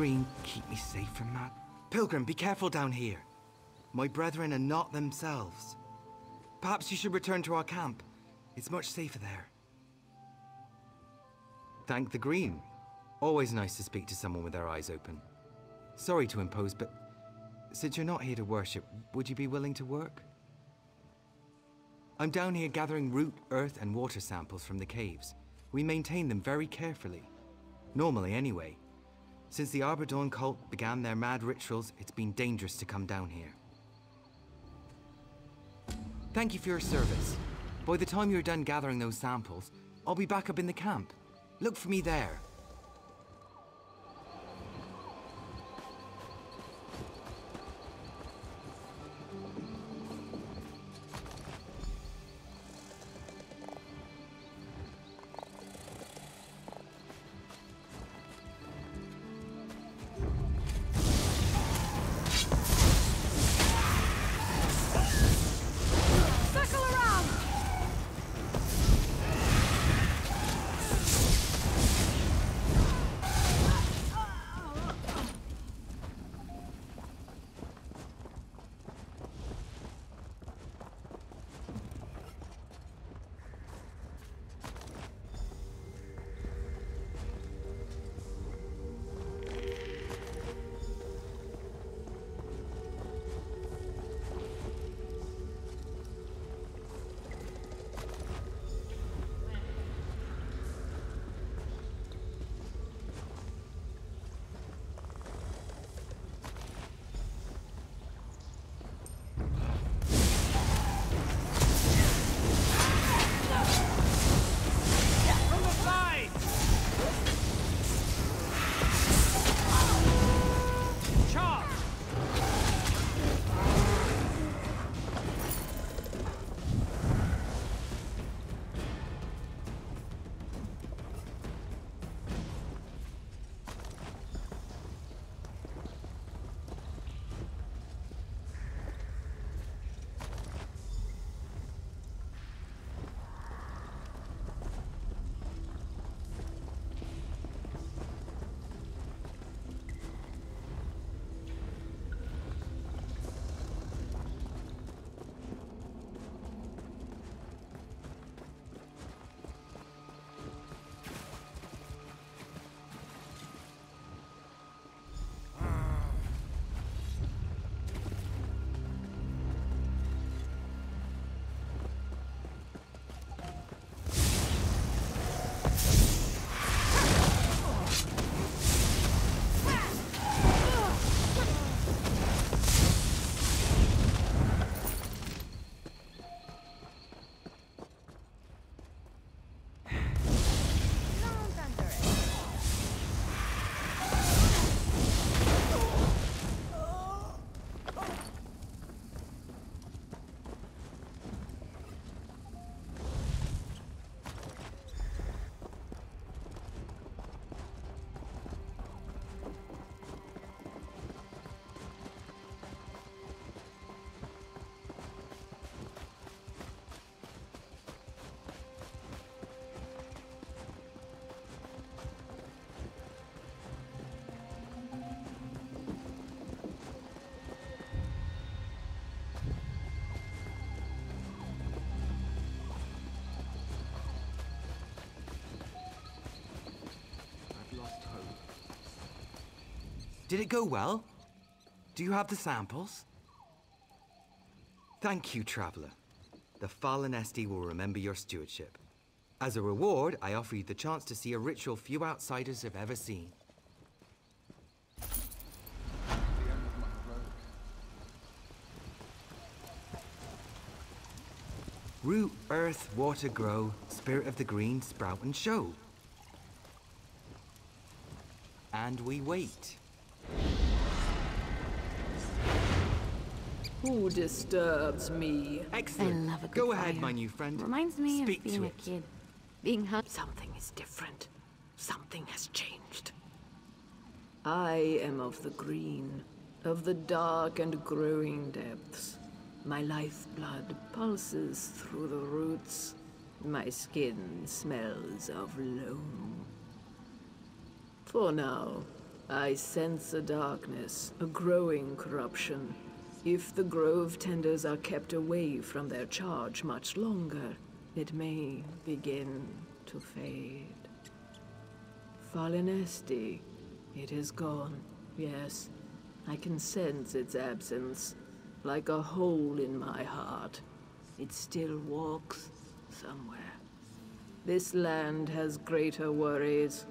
green keep me safe from that. Pilgrim, be careful down here. My brethren are not themselves. Perhaps you should return to our camp. It's much safer there. Thank the green. Always nice to speak to someone with their eyes open. Sorry to impose, but since you're not here to worship, would you be willing to work? I'm down here gathering root, earth, and water samples from the caves. We maintain them very carefully. Normally, anyway. Since the Arbor Dawn cult began their mad rituals, it's been dangerous to come down here. Thank you for your service. By the time you're done gathering those samples, I'll be back up in the camp. Look for me there. Did it go well? Do you have the samples? Thank you, Traveler. The Falinesti will remember your stewardship. As a reward, I offer you the chance to see a ritual few outsiders have ever seen. Root, earth, water grow, spirit of the green sprout and show. And we wait. Who disturbs me? Excellent. I love a good Go ahead, fire. my new friend. Reminds me Speak of being a it. kid. Being hung. Something is different. Something has changed. I am of the green, of the dark and growing depths. My lifeblood pulses through the roots. My skin smells of loam. For now, I sense a darkness, a growing corruption. If the Grove tenders are kept away from their charge much longer, it may begin to fade. Falinesti, it is gone, yes. I can sense its absence, like a hole in my heart. It still walks somewhere. This land has greater worries,